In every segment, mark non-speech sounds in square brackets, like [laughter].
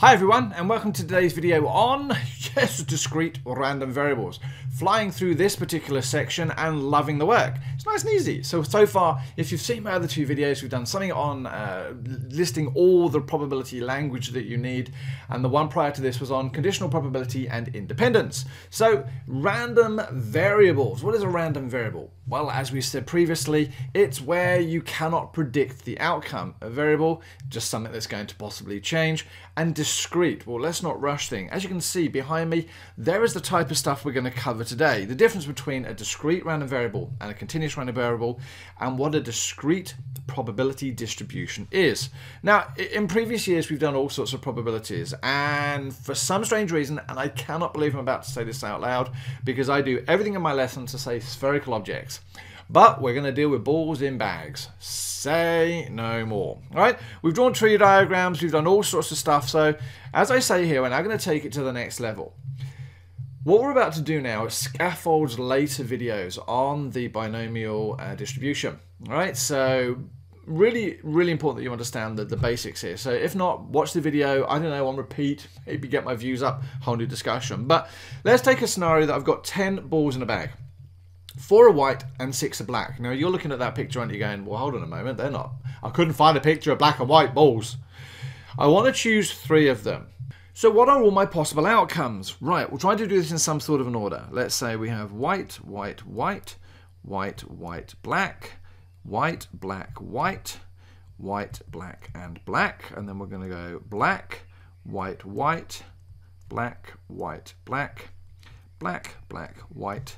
Hi everyone and welcome to today's video on, [laughs] yes, discrete random variables. Flying through this particular section and loving the work. It's nice and easy. So, so far, if you've seen my other two videos, we've done something on uh, listing all the probability language that you need. And the one prior to this was on conditional probability and independence. So, random variables. What is a random variable? Well, as we said previously, it's where you cannot predict the outcome. A variable, just something that's going to possibly change. And discrete, well, let's not rush things. As you can see behind me, there is the type of stuff we're going to cover today. The difference between a discrete random variable and a continuous random variable, and what a discrete probability distribution is. Now, in previous years, we've done all sorts of probabilities, and for some strange reason, and I cannot believe I'm about to say this out loud, because I do everything in my lesson to say spherical objects. But we're going to deal with balls in bags. Say no more. All right, we've drawn tree diagrams, we've done all sorts of stuff. So, as I say here, we're now going to take it to the next level. What we're about to do now is scaffold later videos on the binomial uh, distribution. All right, so really, really important that you understand the, the basics here. So if not, watch the video, I don't know, on repeat, maybe get my views up, whole new discussion. But let's take a scenario that I've got 10 balls in a bag. Four are white and six are black. Now you're looking at that picture and you're going, well, hold on a moment, they're not. I couldn't find a picture of black and white balls. I want to choose three of them. So what are all my possible outcomes? Right, we'll try to do this in some sort of an order. Let's say we have white, white, white, white, white, black, white, black, white, white, black, and black. And then we're going to go black, white, white, black, white, black, black, black, white,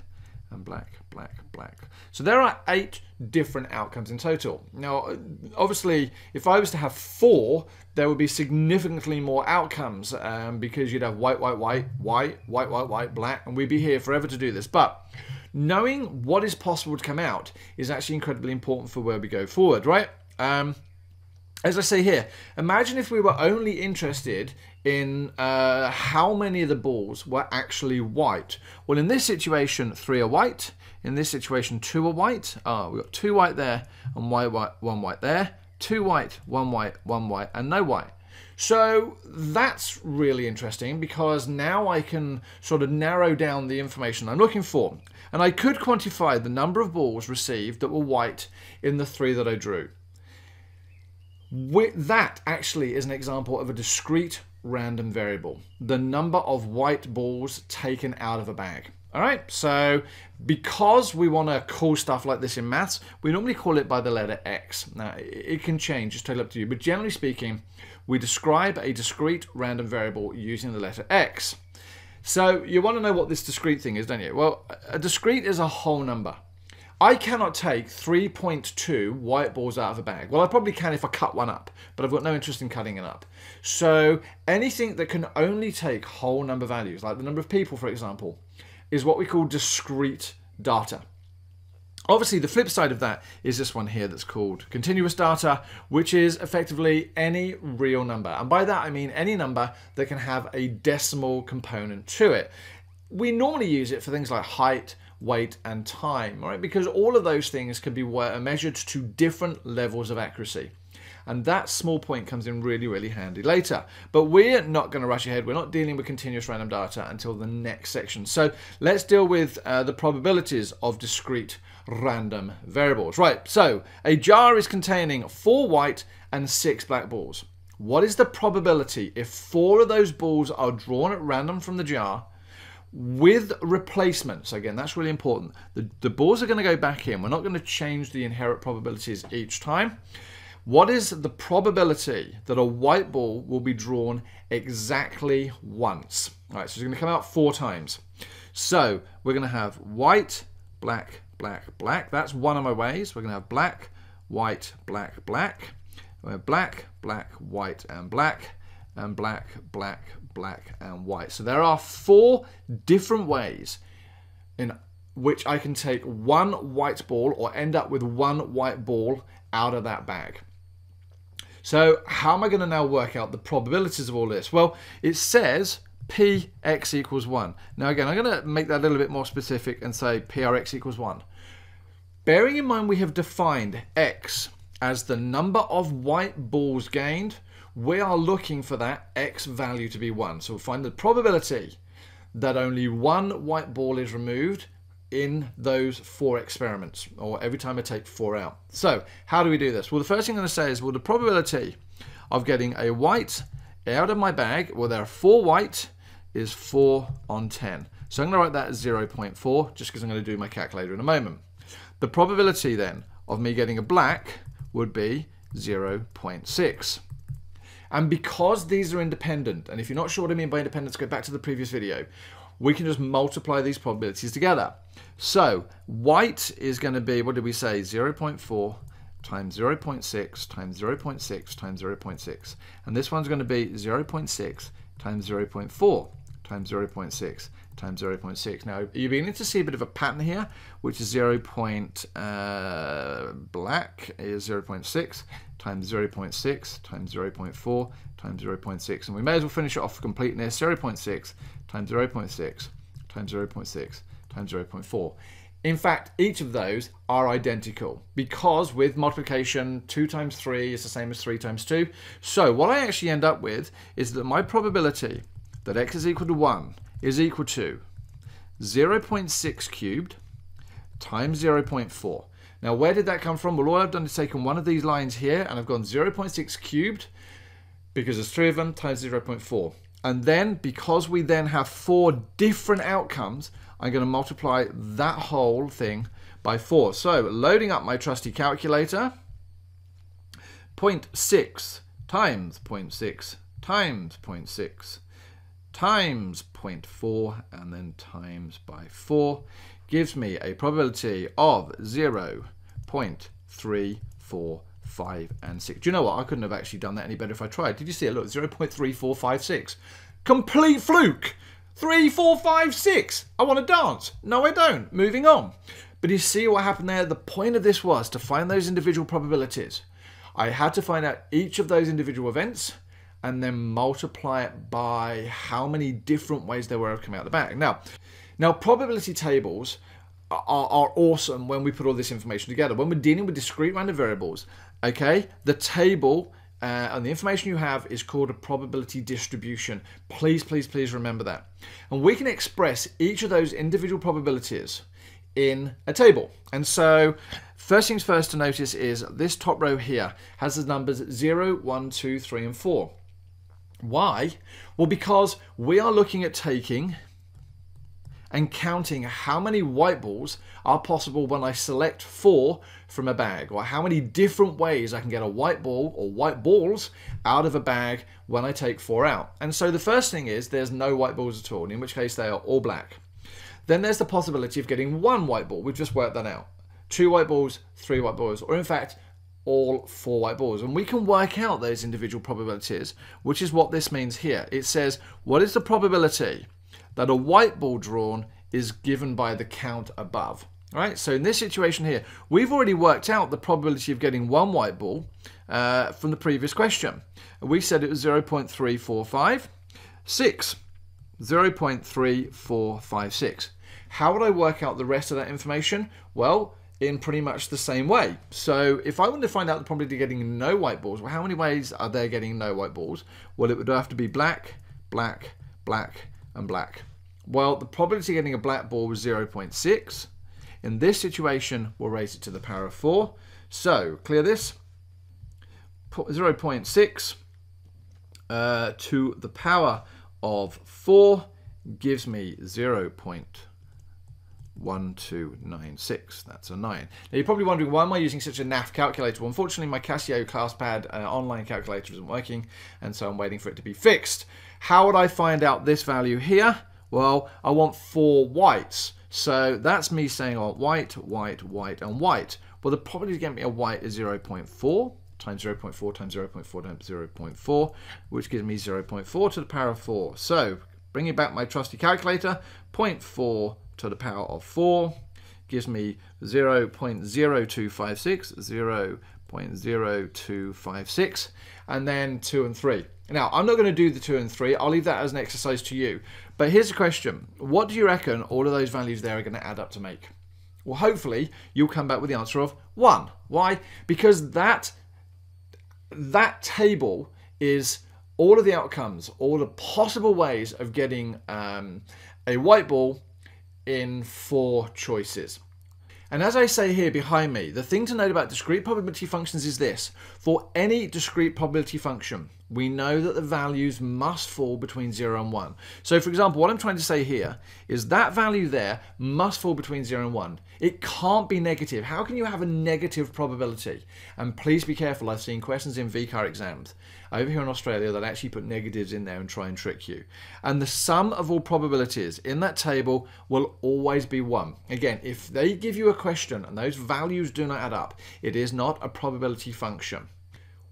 and black, black, black. So there are eight different outcomes in total. Now, obviously, if I was to have four, there would be significantly more outcomes um, because you'd have white, white, white, white, white, white, white, black, and we'd be here forever to do this. But knowing what is possible to come out is actually incredibly important for where we go forward, right? Um, as I say here, imagine if we were only interested in uh, how many of the balls were actually white. Well, in this situation, three are white. In this situation, two are white. Oh, we've got two white there and white, white, one white there. Two white, one white, one white, and no white. So that's really interesting because now I can sort of narrow down the information I'm looking for. And I could quantify the number of balls received that were white in the three that I drew. That actually is an example of a discrete random variable, the number of white balls taken out of a bag. All right, so because we want to call stuff like this in maths, we normally call it by the letter x. Now, it can change, it's totally up to you, but generally speaking, we describe a discrete random variable using the letter x. So you want to know what this discrete thing is, don't you? Well, a discrete is a whole number. I cannot take 3.2 white balls out of a bag. Well, I probably can if I cut one up, but I've got no interest in cutting it up. So anything that can only take whole number values, like the number of people, for example, is what we call discrete data. Obviously, the flip side of that is this one here that's called continuous data, which is effectively any real number. And by that, I mean any number that can have a decimal component to it. We normally use it for things like height, weight, and time, right? Because all of those things can be measured to different levels of accuracy. And that small point comes in really, really handy later. But we're not going to rush ahead. We're not dealing with continuous random data until the next section. So let's deal with uh, the probabilities of discrete random variables. Right, so a jar is containing four white and six black balls. What is the probability if four of those balls are drawn at random from the jar with replacements, again, that's really important. The, the balls are going to go back in. We're not going to change the inherent probabilities each time. What is the probability that a white ball will be drawn exactly once? All right, so it's going to come out four times. So we're going to have white, black, black, black. That's one of my ways. We're going to have black, white, black, black. We're black, black, white, and black. And black, black, black, and white. So there are four different ways in which I can take one white ball or end up with one white ball out of that bag. So how am I going to now work out the probabilities of all this? Well, it says px equals 1. Now again, I'm going to make that a little bit more specific and say prx equals 1. Bearing in mind we have defined x as the number of white balls gained we are looking for that x value to be 1. So we'll find the probability that only one white ball is removed in those four experiments, or every time I take four out. So how do we do this? Well, the first thing I'm going to say is, well, the probability of getting a white out of my bag, well, there are four white, is 4 on 10. So I'm going to write that as 0.4, just because I'm going to do my calculator in a moment. The probability then of me getting a black would be 0.6. And because these are independent, and if you're not sure what I mean by independence, go back to the previous video, we can just multiply these probabilities together. So white is going to be, what did we say, 0.4 times 0.6 times 0.6 times 0.6. And this one's going to be 0.6 times 0.4 times 0.6 times 0.6. Now, you're beginning to see a bit of a pattern here, which is 0. Point, uh, black is 0.6 times 0.6 times 0.4 times 0.6. And we may as well finish it off for completeness. 0.6 times 0.6 times 0.6 times 0.4. In fact, each of those are identical because with multiplication, 2 times 3 is the same as 3 times 2. So what I actually end up with is that my probability that x is equal to 1 is equal to 0.6 cubed times 0.4. Now, where did that come from? Well, all I've done is taken one of these lines here and I've gone 0.6 cubed because there's three of them times 0.4. And then, because we then have four different outcomes, I'm going to multiply that whole thing by 4. So, loading up my trusty calculator, 0.6 times 0.6 times 0.6 times 0.4 and then times by 4 gives me a probability of 0 0.345 and 6. Do you know what? I couldn't have actually done that any better if I tried. Did you see it? Look, 0.3456. Complete fluke! 3, 4, 5, 6. I want to dance. No, I don't. Moving on. But you see what happened there? The point of this was to find those individual probabilities. I had to find out each of those individual events and then multiply it by how many different ways there were of coming out the bag. Now, now probability tables are, are awesome when we put all this information together. When we're dealing with discrete random variables, okay, the table uh, and the information you have is called a probability distribution. Please, please, please remember that. And we can express each of those individual probabilities in a table. And so first things first to notice is this top row here has the numbers 0, 1, 2, 3, and 4. Why? Well, because we are looking at taking and counting how many white balls are possible when I select four from a bag, or how many different ways I can get a white ball or white balls out of a bag when I take four out. And so the first thing is there's no white balls at all, in which case they are all black. Then there's the possibility of getting one white ball. We've just worked that out. Two white balls, three white balls, or in fact, all four white balls. And we can work out those individual probabilities, which is what this means here. It says, what is the probability that a white ball drawn is given by the count above? All right, so in this situation here, we've already worked out the probability of getting one white ball uh, from the previous question. We said it was 0.345, 6, 0.3456. How would I work out the rest of that information? Well, in pretty much the same way. So if I wanted to find out the probability of getting no white balls, well, how many ways are there getting no white balls? Well, it would have to be black, black, black, and black. Well, the probability of getting a black ball was 0.6. In this situation, we'll raise it to the power of 4. So, clear this. 0.6 uh, to the power of 4 gives me 0. 1296. That's a 9. Now you're probably wondering why am I using such a naff calculator? Well, unfortunately my Casio ClassPad uh, online calculator isn't working and so I'm waiting for it to be fixed. How would I find out this value here? Well, I want four whites. So that's me saying I want white, white, white, and white. Well, the probability to get me a white is 0.4 times 0.4 times 0.4 times 0.4, which gives me 0.4 to the power of 4. So, bringing back my trusty calculator, 0.4 to the power of 4 gives me 0 0.0256, 0.0256, and then 2 and 3. Now, I'm not going to do the 2 and 3. I'll leave that as an exercise to you. But here's a question. What do you reckon all of those values there are going to add up to make? Well, hopefully, you'll come back with the answer of 1. Why? Because that, that table is all of the outcomes, all the possible ways of getting um, a white ball in four choices. And as I say here behind me, the thing to note about discrete probability functions is this. For any discrete probability function, we know that the values must fall between 0 and 1. So for example, what I'm trying to say here is that value there must fall between 0 and 1. It can't be negative. How can you have a negative probability? And please be careful, I've seen questions in VCAA exams over here in Australia that actually put negatives in there and try and trick you. And the sum of all probabilities in that table will always be 1. Again, if they give you a question and those values do not add up, it is not a probability function.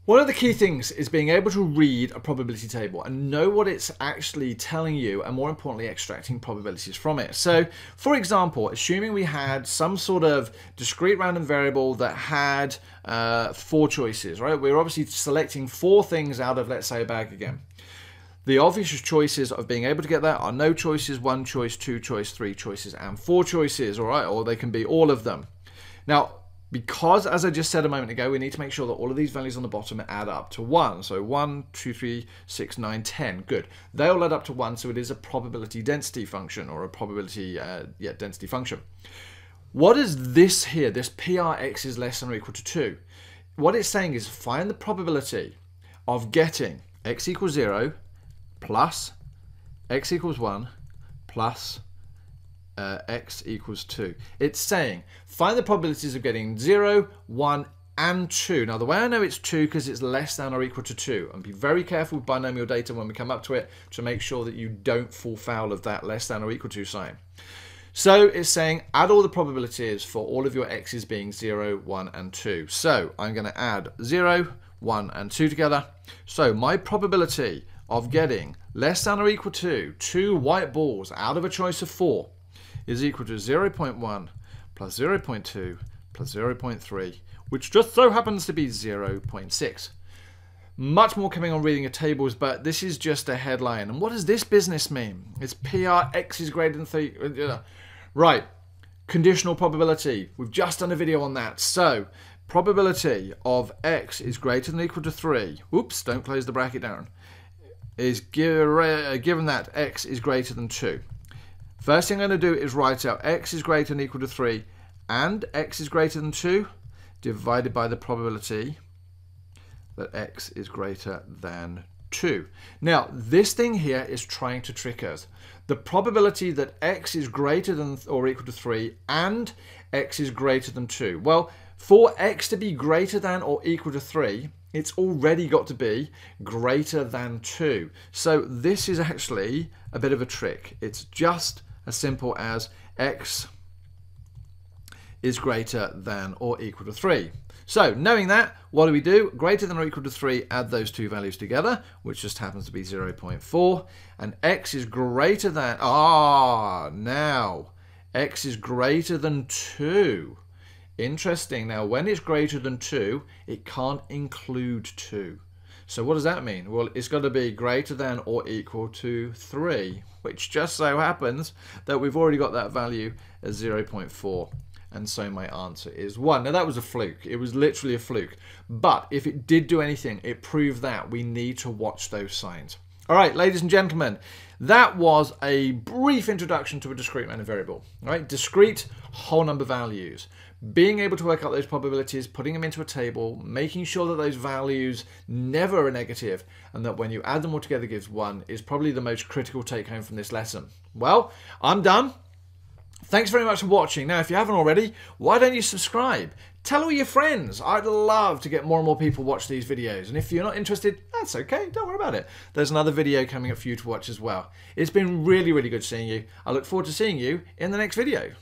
One of the key things is being able to read a probability table and know what it's actually telling you and more importantly extracting probabilities from it. So for example, assuming we had some sort of discrete random variable that had uh, four choices, right? We're obviously selecting four things out of let's say a bag again. The obvious choices of being able to get that are no choices, one choice, two choice, three choices, and four choices, all right? Or they can be all of them. Now, because, as I just said a moment ago, we need to make sure that all of these values on the bottom add up to 1. So 1, 2, 3, 6, 9, 10. Good. They all add up to 1, so it is a probability density function, or a probability uh, yeah, density function. What is this here, this PRX is less than or equal to 2? What it's saying is find the probability of getting x equals 0 plus x equals 1 plus uh, x equals 2. It's saying find the probabilities of getting 0, 1, and 2. Now, the way I know it's 2 because it's less than or equal to 2. And be very careful with binomial data when we come up to it to make sure that you don't fall foul of that less than or equal to sign. So it's saying add all the probabilities for all of your x's being 0, 1, and 2. So I'm going to add 0, 1, and 2 together. So my probability of getting less than or equal to two white balls out of a choice of 4 is equal to 0.1 plus 0.2 plus 0.3, which just so happens to be 0.6. Much more coming on reading your tables, but this is just a headline. And what does this business mean? It's PRX is greater than 3. Uh, right, conditional probability. We've just done a video on that. So, probability of x is greater than or equal to 3. Oops, don't close the bracket down. Is given that x is greater than 2. First thing I'm going to do is write out x is greater than equal to 3 and x is greater than 2 divided by the probability that x is greater than 2. Now, this thing here is trying to trick us. The probability that x is greater than or equal to 3 and x is greater than 2. Well, for x to be greater than or equal to 3, it's already got to be greater than 2. So this is actually a bit of a trick. It's just as simple as x is greater than or equal to 3. So, knowing that, what do we do? Greater than or equal to 3, add those two values together, which just happens to be 0.4. And x is greater than, ah, now, x is greater than 2. Interesting. Now, when it's greater than 2, it can't include 2. So what does that mean? Well, it's got to be greater than or equal to 3, which just so happens that we've already got that value as 0.4. And so my answer is 1. Now that was a fluke. It was literally a fluke. But if it did do anything, it proved that we need to watch those signs. All right, ladies and gentlemen, that was a brief introduction to a discrete random variable. Right, discrete whole number values being able to work out those probabilities, putting them into a table, making sure that those values never are negative, and that when you add them all together gives one is probably the most critical take home from this lesson. Well, I'm done. Thanks very much for watching. Now, if you haven't already, why don't you subscribe? Tell all your friends. I'd love to get more and more people watch these videos. And if you're not interested, that's okay. Don't worry about it. There's another video coming up for you to watch as well. It's been really, really good seeing you. I look forward to seeing you in the next video.